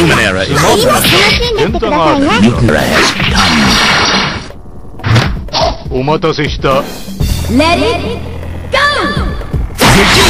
Numenera is open. Numenera has it go!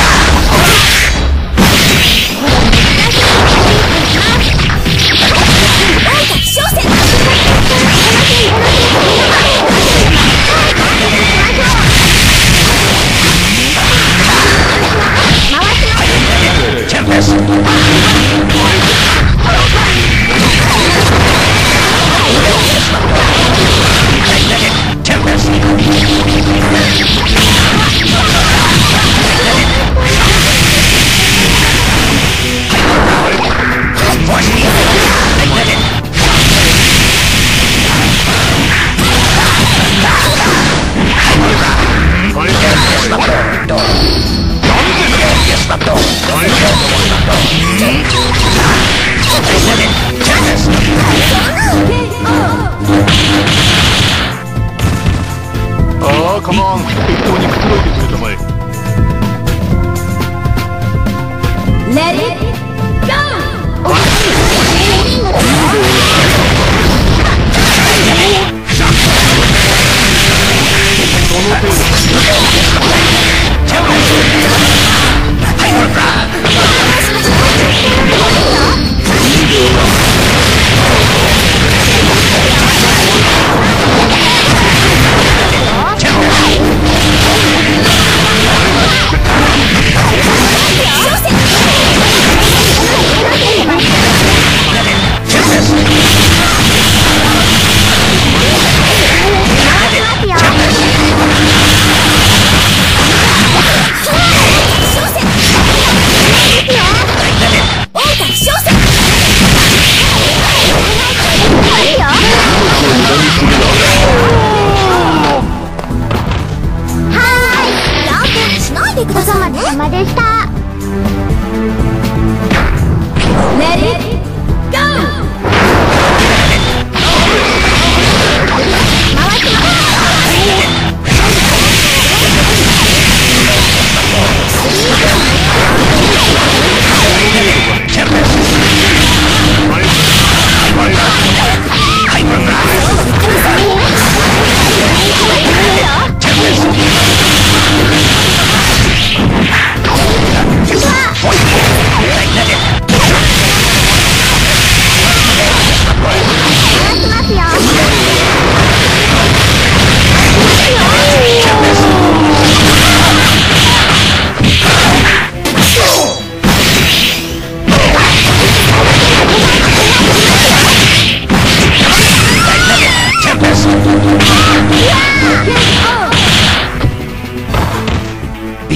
ここまで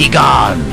gone.